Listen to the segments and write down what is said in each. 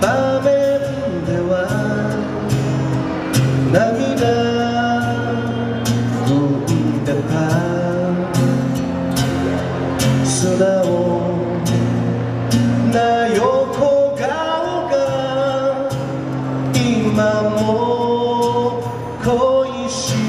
場面では涙浮んでた。素直な横顔が今も恋しい。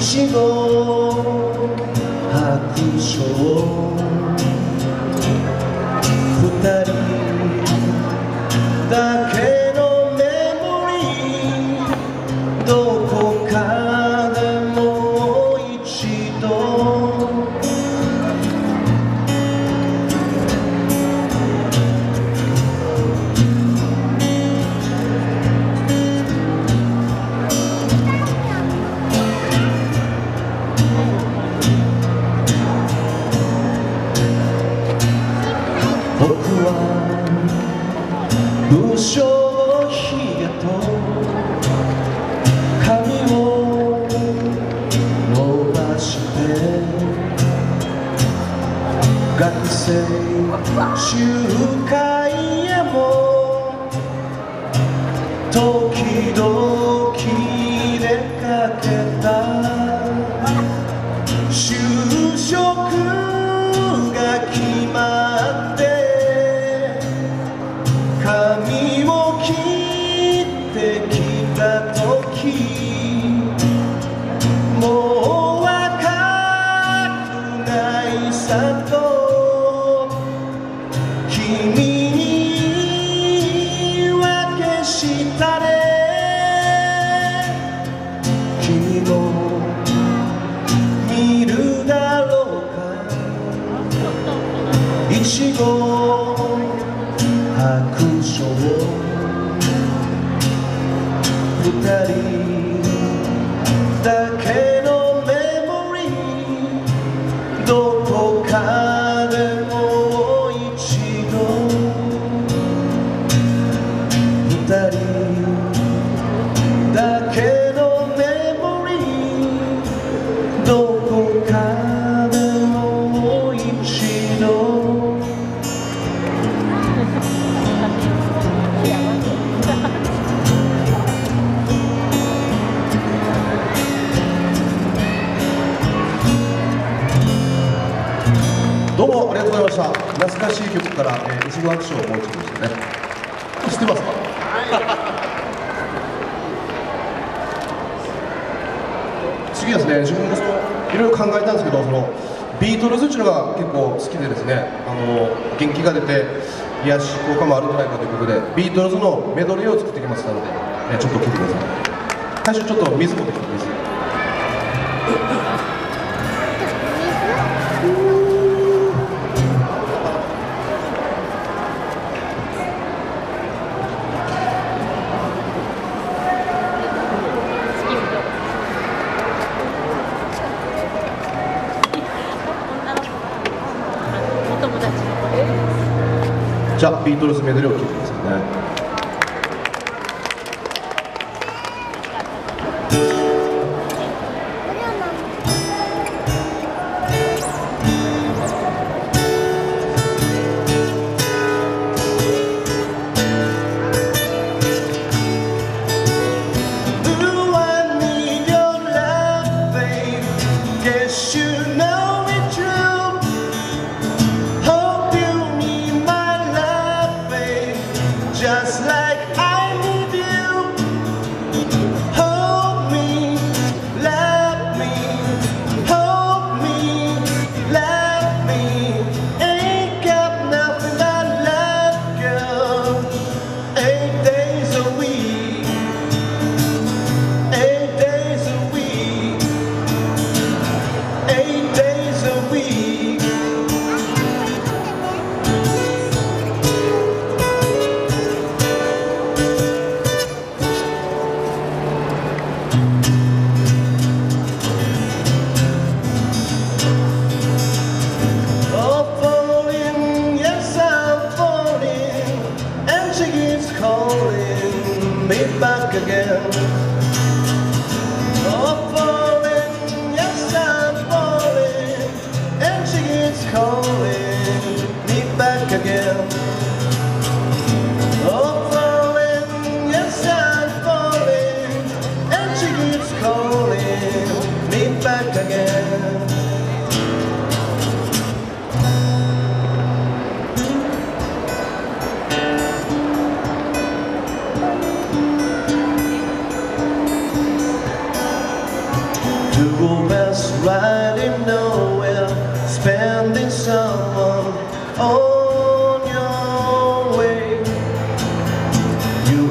士の白書無償ひげと髪を伸ばして学生集会へも時々ないました懐かしい曲から、えー、いちご白書をもう一度ですね。知ってますか？次はですね自分もそのいろいろ考えたんですけどそのビートルズっていうのが結構好きでですねあの元気が出て癒し効果もあるんじゃないかということでビートルズのメドレーを作ってきましたので、えーちょっと聴いてください。最初ちょっと水持ってきて水おじゃあビートルズメドレーを聴いてくださいね。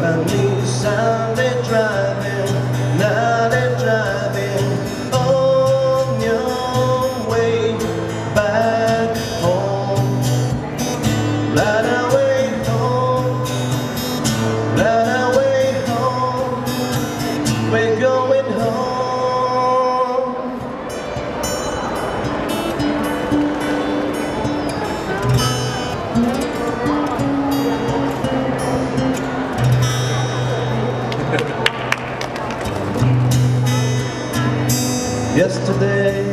Family sound they drive Yesterday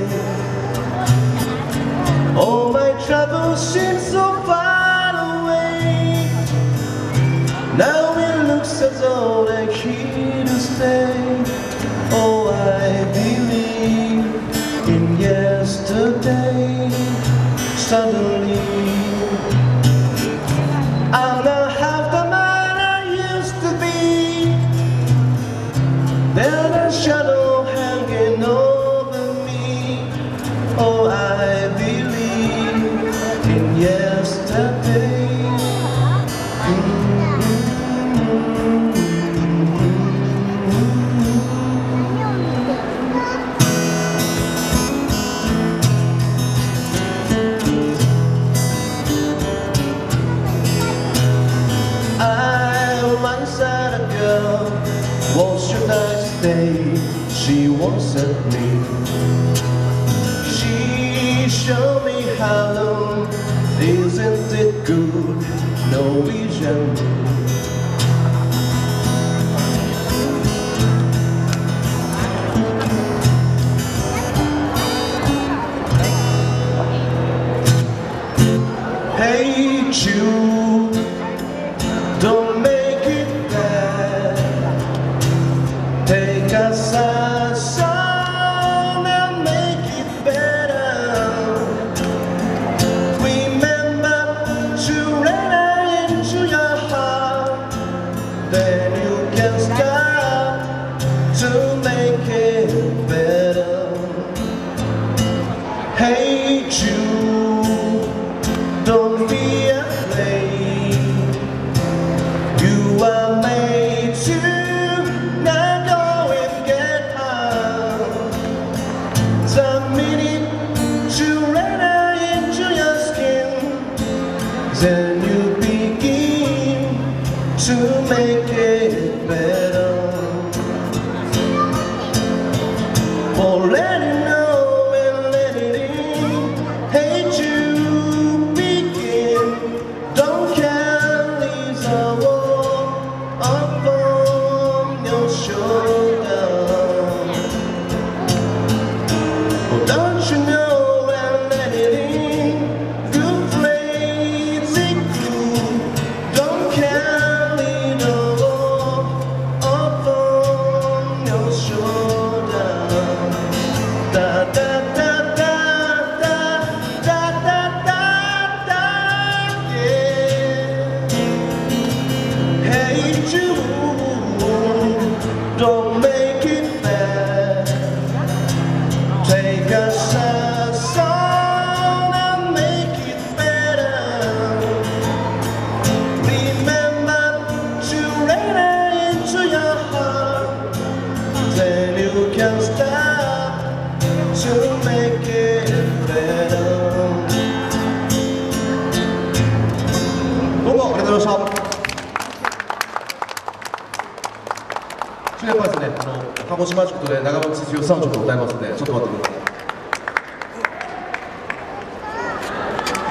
She showed me how, isn't it good, Norwegian? Hey, Jude. 鹿児島塾で長渕剛さんをちょっと歌いますのでちょっと待ってください。